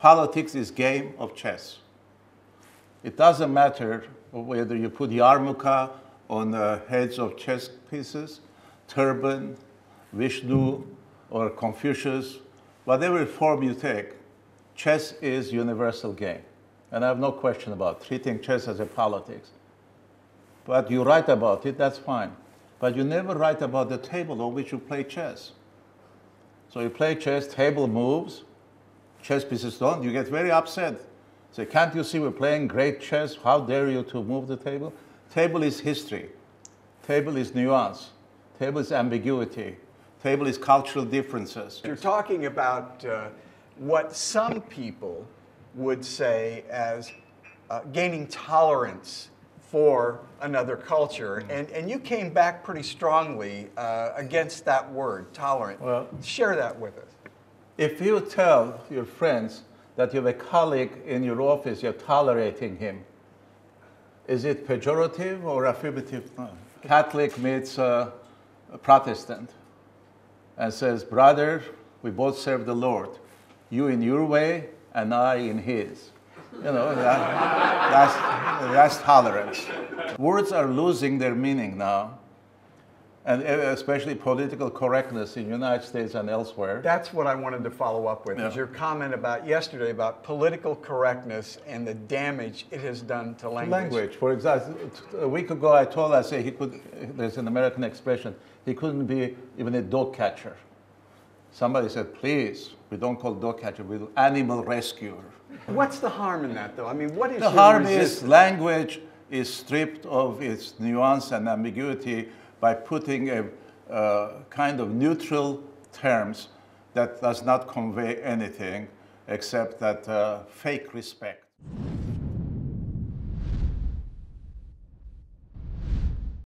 Politics is game of chess. It doesn't matter whether you put yarmulke on the heads of chess pieces, turban, Vishnu, or Confucius, whatever form you take, chess is universal game. And I have no question about treating chess as a politics. But you write about it, that's fine. But you never write about the table on which you play chess. So you play chess, table moves, chess pieces don't, you get very upset. Say, can't you see we're playing great chess? How dare you to move the table? Table is history. Table is nuance. Table is ambiguity. Table is cultural differences. You're talking about uh, what some people would say as uh, gaining tolerance for another culture. And, and you came back pretty strongly uh, against that word, tolerant. Well- Share that with us. If you tell your friends that you have a colleague in your office, you're tolerating him, is it pejorative or affirmative? Catholic meets uh, a Protestant and says, Brother, we both serve the Lord. You in your way, and I in his. You know, that, that's, that's tolerance. Words are losing their meaning now, and uh, especially political correctness in the United States and elsewhere. That's what I wanted to follow up with, is Yeah. your comment about yesterday about political correctness and the damage it has done to language. Language, for example, a week ago I told I say he could. There's an American expression. He couldn't be even a dog catcher. Somebody said, "Please, we don't call dog catcher. We do animal rescuer." What's the harm in that, though? I mean, what is The harm is language is stripped of its nuance and ambiguity by putting a uh, kind of neutral terms that does not convey anything except that uh, fake respect.